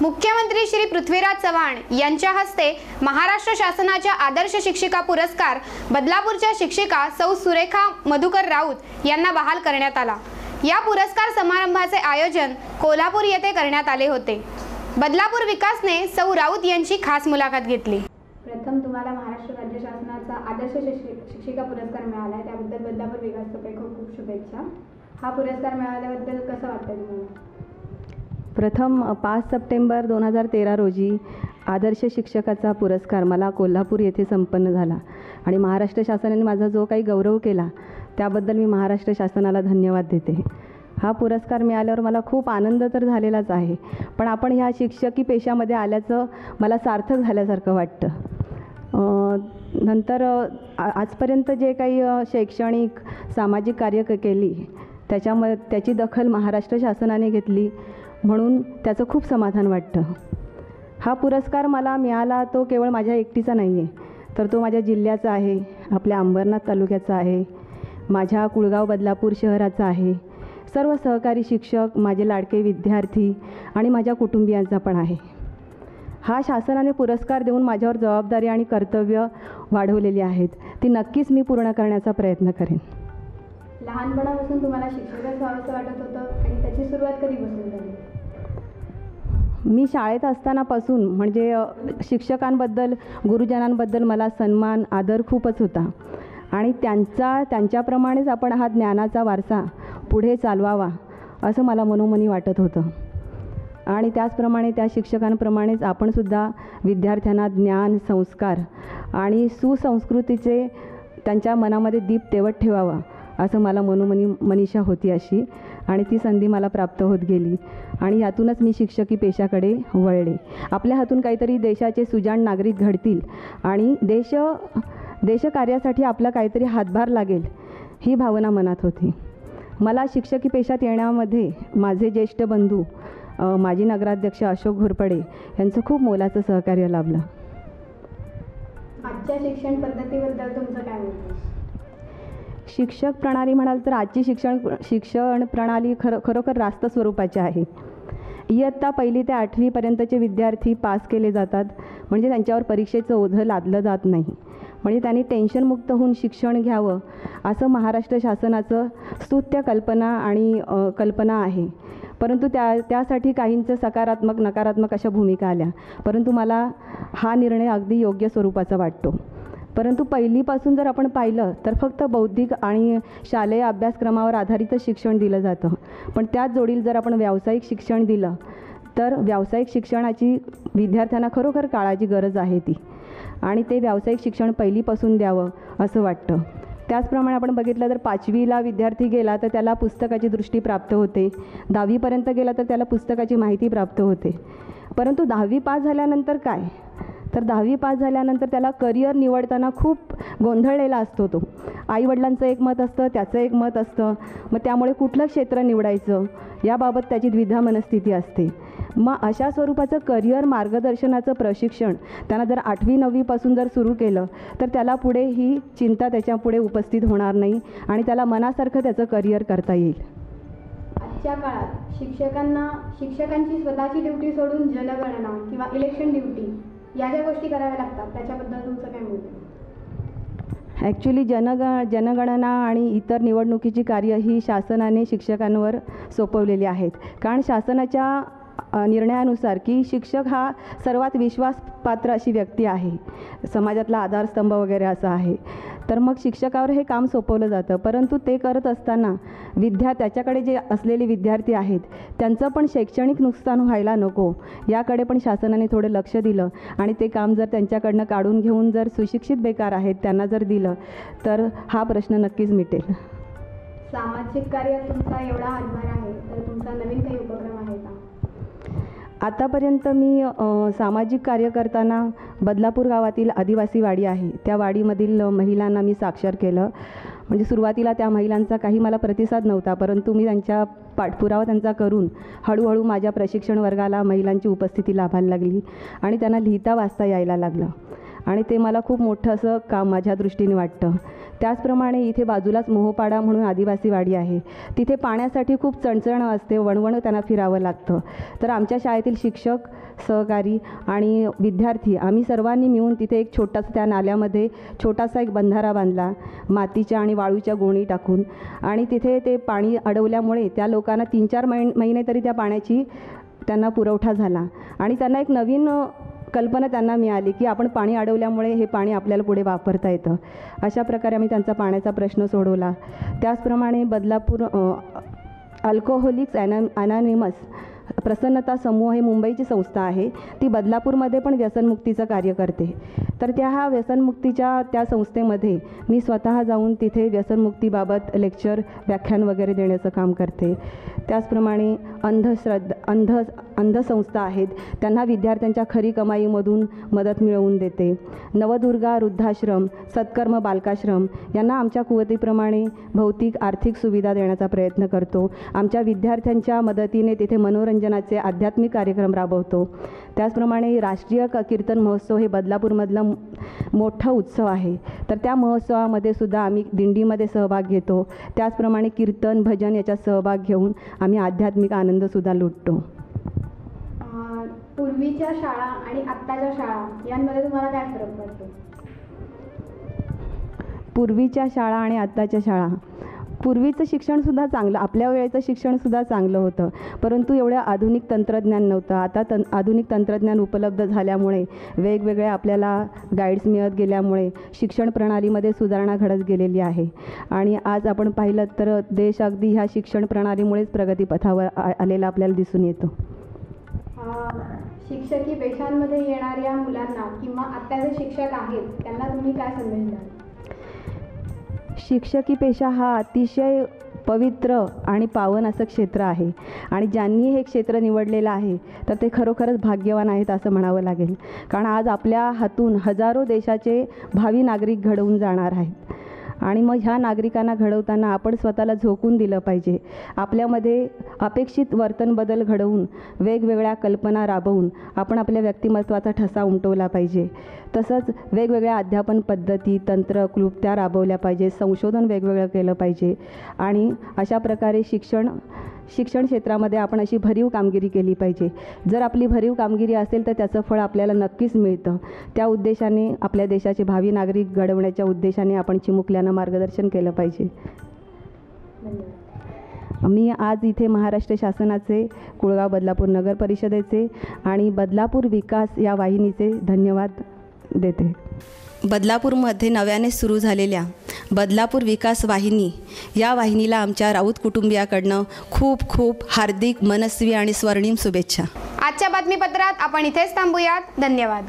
मुख्यमंत्री श्री पृथ्वीराज चव्हाण यांच्या हस्ते महाराष्ट्र शासनाच्या आदर्श शिक्षिका पुरस्कार बदलापूरच्या शिक्षिका सौ सुरेखा मधुकर राऊत यांना बहाल करण्यात आला. या पुरस्कार समारंभाचे आयोजन कोल्हापूर येथे करण्यात आले होते. बदलापूर विकासने सौ राऊत यांची खास मुलाखत घेतली. प्रथम तुम्हाला महाराष्ट्र राज्य शासनाचा आदर्श शिक्षिका पुरस्कार मिळाला आहे त्याबद्दल बदलापूर विकास खूप खूप शुभेच्छा. हा पुरस्कार मिळाल्याबद्दल कसं वाटतं तुम्हाला? प्रथम पाच सप्टेंबर दोन हजार तेरा रोजी आदर्श शिक्षकाचा पुरस्कार मला कोल्हापूर येथे संपन्न झाला आणि महाराष्ट्र शासनाने माझा जो काही गौरव केला त्याबद्दल मी महाराष्ट्र शासनाला धन्यवाद देते. हा पुरस्कार मिळाल्यावर मला खूप आनंद तर झालेलाच आहे पण आपण ह्या शिक्षकी पेशामध्ये आल्याचं मला सार्थक झाल्यासारखं वाटतं. नंतर आजपर्यंत जे काही शैक्षणिक सामाजिक कार्य क केली त्याच्यामध्ये त्याची दखल महाराष्ट्र शासनाने घेतली म्हणून त्याचं खूप समाधान वाटतं. हा पुरस्कार मला मिळाला तो केवळ माझ्या एकटीचा नाही आहे तर तो माझ्या जिल्ह्याचा आहे आपल्या अंबरनाथ तालुक्याचा आहे माझ्या कुळगाव बदलापूर शहराचा आहे. सर्व सहकारी शिक्षक माझे लाडके विद्यार्थी आणि माझ्या कुटुंबियांचा पण आहे. हा शासनाने पुरस्कार देऊन माझ्यावर जबाबदारी आणि कर्तव्य वाढवलेली आहेत. ती नक्कीच मी पूर्ण करण्याचा प्रयत्न करेन. लहानपणापासून तुम्हाला शिक्षकच व्हावंसं वाटत होतं आणि त्याची सुरुवात कधीपासून झाली? मी शाळेत असतानापासून म्हणजे शिक्षकांबद्दल गुरुजनांबद्दल मला सन्मान आदर खूपच होता. आणि त्यांचा त्यांच्याप्रमाणेच आपण हा ज्ञानाचा वारसा पुढे चालवावा असं मला मनोमनी वाटत होतं. आणि त्याचप्रमाणे त्या शिक्षकांप्रमाणेच आपणसुद्धा विद्यार्थ्यांना ज्ञान संस्कार आणि सुसंस्कृतीचे त्यांच्या मनामध्ये दीप तेवत ठेवावा असं मला मनोमनी मनीषा होती अशी. आणि ती संधी मला प्राप्त होत गेली. आणि यातूनच मी शिक्षकी पेशाकडे वळले. आपल्या हातून काहीतरी देशाचे सुजाण नागरिक घडतील. आणि देश देशकार्यासाठी आपला काहीतरी हातभार लागेल ही भावना मनात होती. मला शिक्षकी पेशात येण्यामध्ये माझे ज्येष्ठ बंधू माजी नगराध्यक्ष अशोक घोरपडे यांचं खूप मोलाचं सहकार्य लाभलं. आजच्या शिक्षण पद्धतीबद्दल तुमचं काय शिक्षक प्रणाली म्हणाल तर आजची शिक्षण शिक्षण प्रणाली खरं खरोखर रास्त स्वरूपाची आहे. इयत्ता पहिली ते आठवीपर्यंतचे विद्यार्थी पास केले जातात म्हणजे त्यांच्यावर परीक्षेचं ओझं लादलं जात नाही. म्हणजे त्यांनी टेन्शनमुक्त होऊन शिक्षण घ्यावं असं महाराष्ट्र शासनाचं स्तुत्य कल्पना आणि कल्पना आहे. परंतु त्या त्यासाठी काहींचं सकारात्मक नकारात्मक अशा भूमिका आल्या. परंतु मला हा निर्णय अगदी योग्य स्वरूपाचा वाटतो. परंतु पहिलीपासून जर आपण पाहिलं तर फक्त बौद्धिक आणि शालेय अभ्यासक्रमावर आधारितच शिक्षण दिलं जातं. पण त्याच जोडीला जर आपण व्यावसायिक शिक्षण दिलं तर व्यावसायिक शिक्षणाची विद्यार्थ्यांना खरोखर काळाची गरज आहे ती. आणि ते व्यावसायिक शिक्षण पहिलीपासून द्यावं असं वाटतं. त्याचप्रमाणे आपण बघितलं तर पाचवीला विद्यार्थी गेला तर त्याला पुस्तकाची दृष्टी प्राप्त होते. दहावीपर्यंत गेला तर त्याला पुस्तकाची माहिती प्राप्त होते. परंतु दहावी पास झाल्यानंतर काय? तर दहावी पास झाल्यानंतर त्याला करिअर निवडताना खूप गोंधळलेला असतो तो. आईवडिलांचं एक मत असतं त्याचं एक मत असतं. मग त्यामुळे कुठलं क्षेत्र निवडायचं? याबाबत त्याची द्विधा मनस्थिती असते. मग अशा स्वरूपाचं करिअर मार्गदर्शनाचं प्रशिक्षण त्यांना जर आठवी नववीपासून जर सुरू केलं तर त्याला पुढे ही चिंता त्याच्यापुढे उपस्थित होणार नाही आणि त्याला मनासारखं त्याचं करिअर करता येईल. आजच्या काळात शिक्षकांना शिक्षकांची स्वतःची ड्युटी सोडून जनगणना किंवा इलेक्शन ड्युटी या ज्या गोष्टी कराव्या लागतात त्याच्याबद्दल तुमचं काय म्हणतं ॲक्च्युली जनग जनगणना आणि इतर निवडणुकीची कार्य ही शासनाने शिक्षकांवर सोपवलेली आहेत. कारण शासनाच्या निर्णयानुसार की शिक्षक हा सर्वात विश्वासपात्र अशी व्यक्ती आहे. समाजातला आधारस्तंभ वगैरे असा आहे. तर मग शिक्षकावर हे काम सोपवलं जातं. परंतु ते करत असताना विद्या त्याच्याकडे जे असलेले विद्यार्थी आहेत त्यांचं पण शैक्षणिक नुकसान व्हायला नको. याकडे पण शासनाने थोडं लक्ष दिलं आणि ते काम जर त्यांच्याकडनं काढून घेऊन जर सुशिक्षित बेकार आहेत त्यांना जर दिलं तर हा प्रश्न नक्कीच मिटेल. सामाजिक कार्यात तुमचा एवढा हातभार आहे तर तुमचा नवीन काही उपक्रम आतापर्यंत मी सामाजिक कार्य करताना बदलापूर गावातील आदिवासी वाडी आहे. त्या वाडीमधील महिलांना मी साक्षर केलं. म्हणजे सुरुवातीला त्या महिलांचा काही मला प्रतिसाद नव्हता परंतु मी त्यांच्या पाठपुरावा त्यांचा करून हळूहळू माझ्या प्रशिक्षण वर्गाला महिलांची उपस्थिती लाभायला लागली आणि त्यांना लिहिता वाचता यायला लागलं. आणि ते मला खूप मोठं असं काम माझ्या दृष्टीने वाटतं. त्याचप्रमाणे इथे बाजूलाच मोहपाडा म्हणून आदिवासी वाडी आहे. तिथे पाण्यासाठी खूप चणचणं असते वणवण त्यांना फिरावं लागतं. तर आमच्या शाळेतील शिक्षक सहकारी आणि विद्यार्थी आम्ही सर्वांनी मिळून तिथे एक छोटासा त्या नाल्यामध्ये छोटासा एक बंधारा बांधला मातीच्या आणि वाळूच्या गोणी टाकून. आणि तिथे ते पाणी अडवल्यामुळे त्या लोकांना तीन चार महिन महिने तरी त्या पाण्याची त्यांना पुरवठा झाला. आणि त्यांना एक नवीन कल्पना त्यांना मिळाली की आपण पाणी अडवल्यामुळे हे पाणी आपल्याला पुढे वापरता येतं. अशा प्रकारे आम्ही त्यांचा पाण्याचा प्रश्न सोडवला. त्याचप्रमाणे बदलापूर अल्कोहोलिक्स ॲना अनानिमस प्रसन्नता समूह ही मुंबईची संस्था आहे. ती बदलापूरमध्ये पण व्यसनमुक्तीचं कार्य करते. तर त्या ह्या व्यसनमुक्तीच्या त्या संस्थेमध्ये मी स्वतः जाऊन तिथे व्यसनमुक्तीबाबत लेक्चर व्याख्यान वगैरे देण्याचं काम करते. त्याचप्रमाणे अंधश्रद्धा अंध अंधसंस्था आहेत. त्यांना विद्यार्थ्यांच्या खरी कमाईमधून मदत मिळवून देते. नवदुर्गा वृद्धाश्रम सत्कर्म बालकाश्रम यांना आमच्या कुवतीप्रमाणे भौतिक आर्थिक सुविधा देण्याचा प्रयत्न करतो. आमच्या विद्यार्थ्यांच्या मदतीने तिथे मनोरंजन मनोरंजनाचे आध्यात्मिक कार्यक्रम राबवतो. त्याचप्रमाणे राष्ट्रीय क कीर्तन महोत्सव हे बदलापूरमधला मोठा उत्सव आहे. तर त्या महोत्सवामध्ये सुद्धा आम्ही दिंडीमध्ये सहभाग घेतो. त्याचप्रमाणे कीर्तन भजन याच्यात सहभाग घेऊन आम्ही आध्यात्मिक आनंदसुद्धा लुटतो. पूर्वीच्या शाळा आणि आत्ताच्या शाळा यांमध्ये तुम्हाला काय फरक पडतो? पूर्वीच्या शाळा आणि आत्ताच्या शाळा. पूर्वीचं शिक्षणसुद्धा चांगलं आपल्या वेळेचं शिक्षणसुद्धा चांगलं होतं. परंतु एवढं आधुनिक तंत्रज्ञान नव्हतं. आता तन आधुनिक तंत्रज्ञान उपलब्ध झाल्यामुळे वेगवेगळ्या आपल्याला गाईड्स मिळत गेल्यामुळे शिक्षण प्रणालीमध्ये सुधारणा घडत गेलेली आहे. आणि आज आपण पाहिलं तर देश अगदी ह्या शिक्षण प्रणालीमुळेच प्रगतीपथावर आ- आलेला आपल्याला दिसून येतो. शिक्षकी पेशांमध्ये येणाऱ्या मुलांना किंवा आत्ताचे शिक्षक आहेत त्यांना तुम्ही काय संदेश द्याल? शिक्षकी पेशा हा अतिशय पवित्र आणि पावन असं क्षेत्र आहे. आणि ज्यांनी हे क्षेत्र निवडलेलं आहे तर ते खरोखरच भाग्यवान आहेत असं म्हणावं लागेल. कारण आज आपल्या हातून हजारो देशाचे भावी नागरिक घडवून जाणार आहेत. आणि मग ह्या नागरिकांना घडवताना आपण स्वतःला झोकून दिलं पाहिजे. आपल्यामध्ये अपेक्षित वर्तन बदल घडवून वेगवेगळ्या कल्पना राबवून आपण आपल्या व्यक्तिमत्वाचा ठसा उमटवला पाहिजे. तसंच वेगवेगळ्या अध्यापन पद्धती तंत्र क्लुप्त्या राबवल्या पाहिजे संशोधन वेगवेगळं केलं पाहिजे. आणि अशा प्रकारे शिक्षण शिक्षण क्षेत्रामध्ये आपण अशी भरीव कामगिरी केली पाहिजे. जर आपली भरीव कामगिरी असेल तर त्याचं फळ आपल्याला नक्कीच मिळतं. त्या उद्देशाने आपल्या देशाचे भावी नागरिक घडवण्याच्या उद्देशाने आपण चिमुकल्यानं मार्गदर्शन केलं पाहिजे. मी आज इथे महाराष्ट्र शासनाचे कुळगाव बदलापूर नगर परिषदेचे आणि बदलापूर विकास या वाहिनीचे धन्यवाद देते. बदलापूरमध्ये नव्याने सुरू झालेल्या बदलापूर विकास वाहिनी या वाहिनीला आमच्या राऊत कुटुंबियाकडनं खूप खूप हार्दिक मनस्वी आणि स्वर्णिम शुभेच्छा. आजच्या बातमीपत्रात आपण इथेच थांबूयात. धन्यवाद.